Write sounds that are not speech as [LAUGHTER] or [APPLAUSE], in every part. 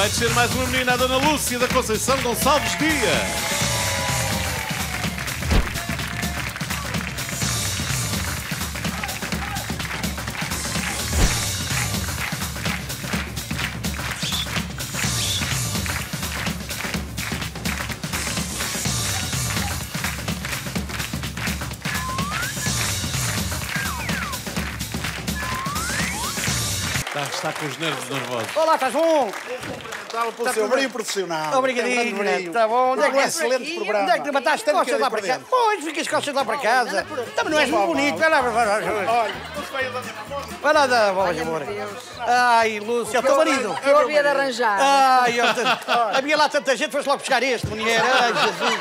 Vai descer mais uma menina, a Dona Lúcia da Conceição Gonçalves Dias. Está, está com os nervos nervosos. Olá, estás bom? Estava pelo Tá seu tudo bem. brilho profissional. Obrigadinho, Tem um grande brilho. está bom. Onde é que Um é? excelente programa. Onde é que te mataste Tenho costas que lá ir para para casa? Pois, ficas costas lá para casa. Também não és muito bonito. Vai lá, vai lá. vai lá. Olha, Vai lá, dá, vamos embora. Ai, Lúcia, é o teu marido. Eu havia de arranjar. Ai, eu te- [LAUGHS] havia lá tanta gente, foste logo buscar este, mulher. Ai, Jesus.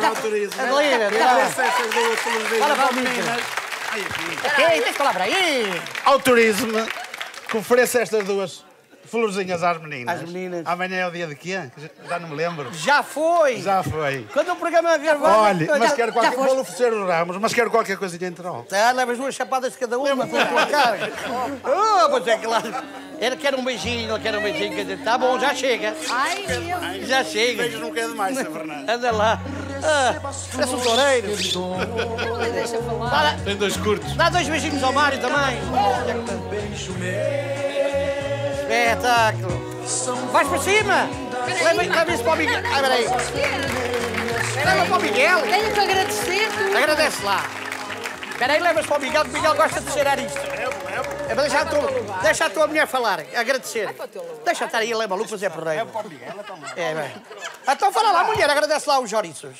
não autorizo. Adelina, Essas duas Fala, fala. Ei, tens palavra aí. Autorize-me que ofereça estas duas florzinhas às meninas. Às meninas. Amanhã é o dia de quê? Já não me lembro. Já foi. Já foi. Quando o programa gravado... Olha, mas Já- quero qualquer... Vou oferecer os ramos, mas quero qualquer coisinha em troca. Tá, levas duas chapadas de cada uma com a tua cara. Oh, pois é, claro. Ele quer um beijinho, ele quer um beijinho. Quer dizer, tá bom, já chega. Ai, meu. Já chega. Beijos não quer demais, Sr. Fernando. Anda lá. Ah, parece um toureiro. Deixa falar. Dá, Tem dois curtos. dá dois beijinhos ao Mário também. Espetáculo. Vais para cima. Leva, leva isso para o Miguel. Ai, peraí. Leva para o Miguel. Tenho que agradecer tu. Agradece lá. Espera aí, levas para o Miguel, que o Miguel gosta de cheirar isto. É para deixar a tua, deixa a tua mulher falar, agradecer. Deixa estar aí, ele é maluco, mas é porreiro. É, bem. Então fala lá, mulher, agradece lá os chouriços.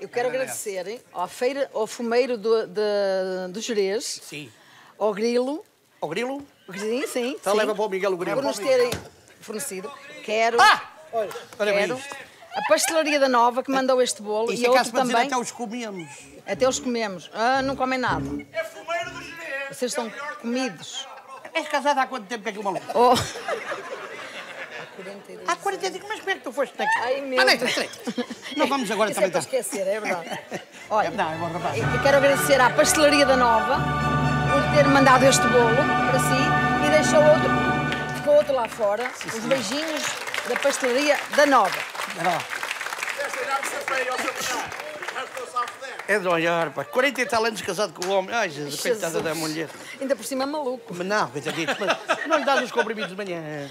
Eu quero agradecer hein, à feira, ao fumeiro do, de, do Jerez, Sim. ao Grilo. O grilo? Sim, sim. Então sim, leva para o Miguel o grilo. Por nos terem fornecido. Quero. Ah! Olha bem quero. isto. A pastelaria da Nova que mandou este bolo Isto e é outro para dizer também. até os comemos. Até os comemos. Ah, não comem nada. Vocês estão comidos. És casada há quanto tempo com aquele maluco? Oh. Há 40 dias, mas como é que tu foste daqui? Ai, meu Ah, Deus. Não vamos agora Isso também. é para esquecer, é verdade. [LAUGHS] Olha, Não, é bom rapaz. eu quero agradecer à Pastelaria da Nova por ter mandado este bolo para si e deixou outro, ficou outro lá fora, os beijinhos da Pastelaria da Nova. É de olhar, pá. 40 e tal anos casado com o homem. Ai, Jesus, coitada da mulher. Ainda por cima é maluco. Mas não, coitadito, mas não lhe dás os comprimidos de manhã.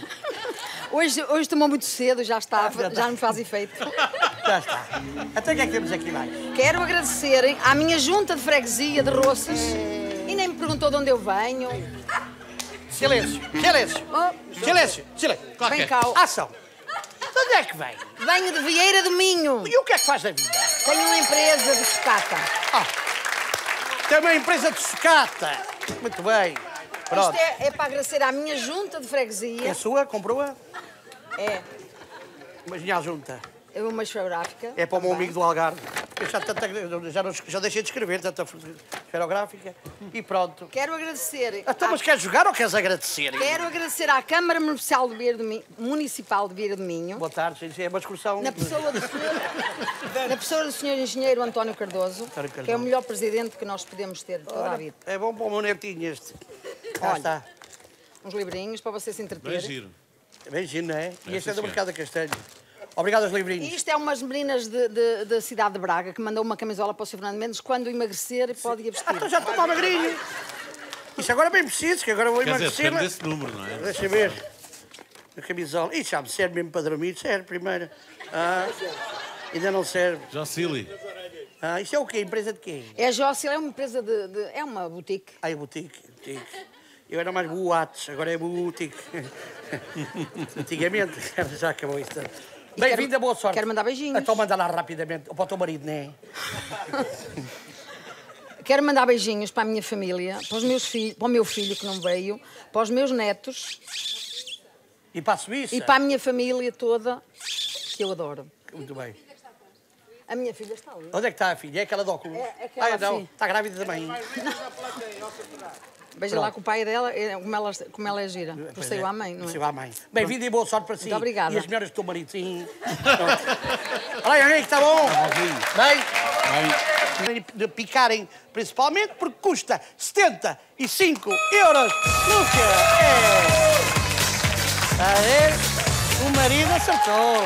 Hoje, hoje tomou muito cedo, já está, Ah, já já, me faz efeito. [LAUGHS] Já está. Até o que é que temos aqui mais? Quero agradecer à minha junta de freguesia de Roças e nem me perguntou de onde eu venho. Silêncio, silêncio, Oh, silêncio, silêncio. vem cá. Ação. De onde é que vem? Venho de Vieira do Minho. E o que é que faz da vida? Tenho uma empresa de sucata. Ah, tem uma empresa de sucata. Muito bem. Pronto. Isto é, é para agradecer à minha junta de É freguesia. sua? Comprou-a? É, Mas minha junta. é uma esferográfica. É para o meu amigo do Algarve. Eu já, tanta- já, não- já deixei de escrever, tanta esferográfica. E pronto. Quero agradecer. Então, à- mas queres jogar ou queres agradecer? Quero agradecer à Câmara Municipal de Vieira do Minho, Municipal de Vieira do Minho. Boa tarde, sim, é uma excursão. Na pessoa, do senhor, [LAUGHS] na pessoa do senhor engenheiro António Cardoso, António Cardoso. que é o melhor presidente que nós podemos ter de toda a vida. É bom para o meu netinho este. Olha. está. Uns livrinhos para você se Bem entreter. giro. É bem giro, não é? E este é do. Mercado da Castanho. Obrigado aos livrinhos. E isto é umas meninas da cidade de Braga que mandou uma camisola para o Sr. Fernando Mendes. Quando emagrecer, pode ir Ah, vestir. então já estou mal magrinho. Isso agora é bem preciso, que agora vou Quer dizer, emagrecer. depende desse número, não é? Deixa ver. A camisola. Isso já me serve mesmo para dormir. Serve primeiro. Ah, ainda não serve. Jocili. Ah, isso é o quê? Empresa de quê? É a é uma empresa de, de- é uma boutique. Ah, é boutique. boutique. Eu era mais boates, agora é boutique. [LAUGHS] Antigamente, [LAUGHS] já acabou isto. Bem-vinda, boa sorte. quero mandar beijinhos. Então manda lá rapidamente. Ou para o teu marido, não é? [LAUGHS] Quero mandar beijinhos para a minha família, para, os meus filhos, para o meu filho que não veio, para os meus netos E para a Suíça? e para a minha família toda, que eu adoro. Muito bem. A minha filha está ali. Onde é que está a filha? É aquela de óculos? É aquela ah, não. filha. Está grávida também. Veja lá com o pai dela, é, como ela, como ela é gira. Por saiu à mãe, não Por é? saiu à mãe. Bem-vindo e boa sorte para si. Muito obrigada. E as melhores do teu marido, sim. Olha aí, Henrique, está bom? Bem? De picarem, principalmente, porque custa 75 euros. Lúcia! É! Está a ver? O marido acertou.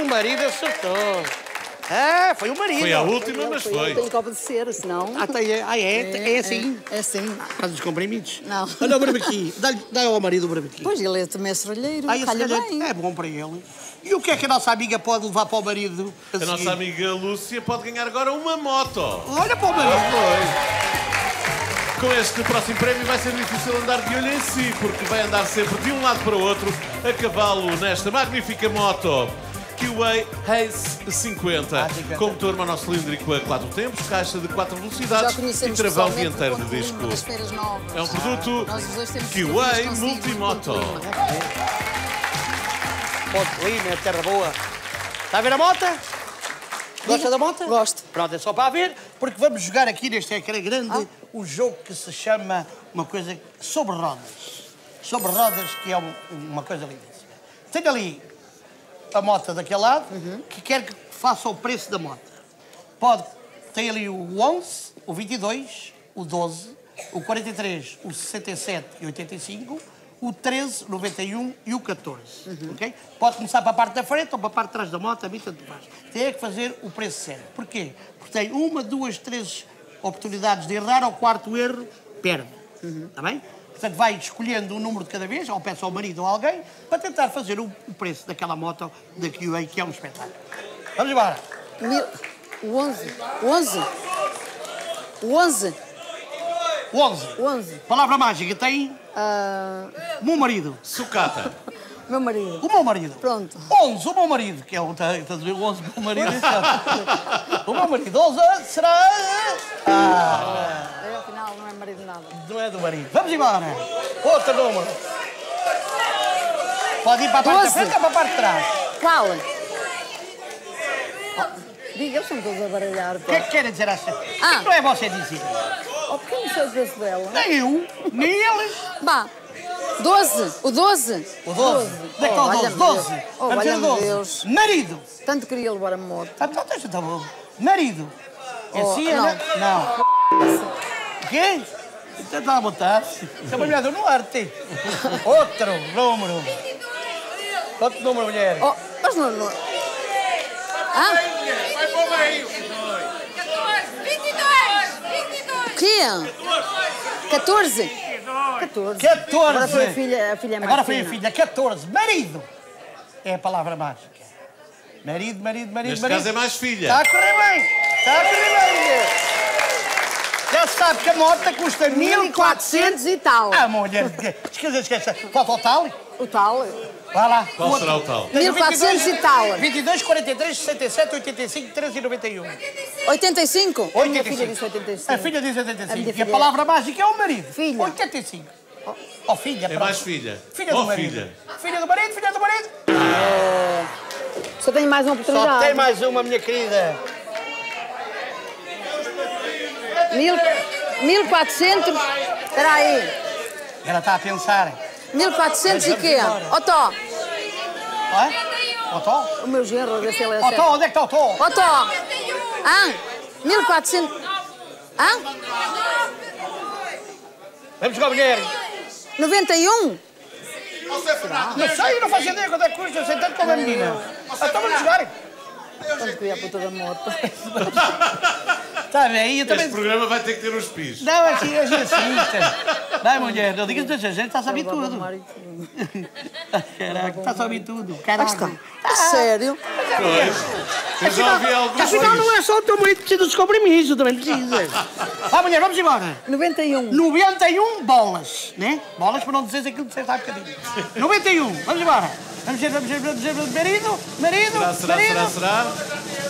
O marido acertou. É, foi o marido. Foi a última, mas foi. tenho copo de cera, senão... Ah, tem, é, ah, é, é, assim. É, assim. Faz os comprimidos. Não. Olha o barbaqui. Dá-lhe- Dá ao marido o barbaqui. Pois, ele é também serralheiro, Ah, calha bem. é bom para ele. E o que é que a nossa amiga pode levar para o marido? A nossa amiga Lúcia pode ganhar agora uma moto. Olha para o marido. Com este próximo prémio vai ser difícil andar de olho em si, porque vai andar sempre de um lado para o outro a cavalo nesta magnífica moto. Kiway Race 50, Ah, 50. com motor monocilíndrico a 4 tempos, caixa de 4 Já velocidades e travão dianteiro de disco. É um produto fotografias consigo, Multimoto. Ponte Lima, é terra boa. Está a ver a moto? Gosta da moto? Gosto. Pronto, é só para ver, porque vamos jogar aqui neste ecrã grande Ah. um jogo que se chama uma coisa sobre rodas. Sobre rodas, que é um- uma coisa lindíssima. Tenho ali a moto daquele lado, Uhum. que quer que faça o preço da moto. Pode, tem ali o 11, o 22, o 12, o 43, o 67 e 85, o 13, 91 e o 14. Uhum. ok? Pode começar para a parte da frente ou para a parte de trás da moto, a mim tanto faz. Tem é que fazer o preço certo. Porquê? Porque tem uma, duas, três oportunidades de errar, ao quarto erro, perde. Uhum. Está bem? Portanto, vai escolhendo um número de cada vez, ou peça ao marido ou a alguém, para tentar fazer o, o preço daquela moto da QA, que é um espetáculo. Vamos embora. Mil- O 11. O 11. O 11. O 11. O 11. Palavra mágica tem o meu marido. Sucata. meu marido. O meu marido. Pronto. 11, o meu marido, que é o. Estás a ver? O 11, [LAUGHS] o meu marido. o meu marido. 11 será. Ah, Não é marido nada. não é do marido. Vamos embora. Outro número. Pode ir para a parte da Doze. frente ou para a parte de trás? Qual? Oh, diga, eles estão todos a baralhar. O que é que querem dizer assim? Ah. Não é você dizer. Oh, porque não sei o preço dela? Nem eu, nem eles. Bah, 12. O 12. O 12. Onde é que está o 12? 12. Oh, Vamos dizer valha-me 12. Deus. Marido. Tanto queria levar a moto. Ah, Então tá bom. Marido. É Oh, assim, não. né? Não. O quê? Então está a botar. Está molhado no arte. Outro número. Outro número, mulher. Oh, mas não... não... Ah, Vai para o meio. 22! 22! quê? 14? 14. 14. Agora foi a filha, a filha mais Agora foi a filha. 14. Marido. É a palavra mágica. Marido, marido, marido, Neste marido. caso é mais filha. Está a correr bem. Está a correr bem, mulher. Já se sabe que a moto custa 1400 1.400. e tal. Ah, mulher. Esquece, esquece. Falta o tal? O tal? Vá lá. Qual será o tal? Tenho 1400 e tal. 22, 43, 67, 85, 13 e 91. 85? A minha 85. filha disse 85. A filha diz A 85. minha E a filha- palavra mágica é o marido. Filha. 85. Oh, filha, É pronto. mais filha. Filha Oh, do marido. filha. Filha do marido, filha do marido. Só tenho mais uma Só oportunidade. tem mais uma, minha querida. Mil, 1400. Espera aí. Ela está a pensar. 1400 e quê? Otó. Ó, Otó? O meu genro, vê se ele é Otó, certo. onde é que está o Otó? Otó. Ah, 1400. Ah, Vamos jogar, mulher. 91? Não sei, não faço ideia quanto é que custa. Eu sei tanto como a menina. Então vamos jogar. Quando queria a puta da moto. [LAUGHS] Está bem, eu também... Este programa vai ter que ter uns pis. Não, assim, é assim. Vai, mulher, não digas dessa gente, está a saber tudo. Caraca, está a saber tudo. Caraca. Sério? Pois. Eu já ouvi alguns Afinal, não é só o teu marido que precisa dos compromissos, também precisa. Vá, mulher, vamos embora. 91. 91 bolas, né? Bolas para não dizeres aquilo que disseste há bocadinho. 91, vamos embora. Vamos ver, vamos ver, vamos ver. Marido, marido, Será, será, marido. será, será?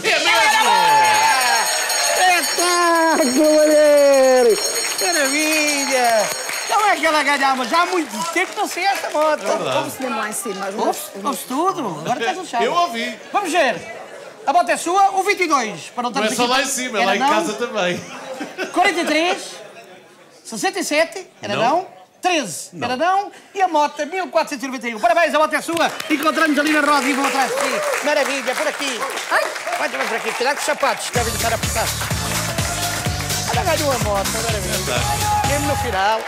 É mesmo! Espetáculo, mulher! Maravilha! Não é que ela ganhava já há muito tempo não sei esta moto. Vamos mesmo lá em cima. os Ouve, meus- ouve tudo. Agora estás a Eu ouvi. Vamos ver. A bota é sua, o 22. Para não Não é estarmos só lá em cima, é Era lá em não, casa também. 43, 67, era não, Não. 13, era não, e a moto 1491. Parabéns, a moto é sua. Encontramos ali na roda e vou atrás de si. Maravilha, por aqui. Ai, vai também por aqui. Cuidado com os sapatos, devem estar apertados. Ganhou a moto, maravilha. Mesmo no final.